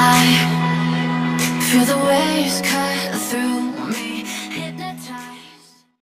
I feel the waves cut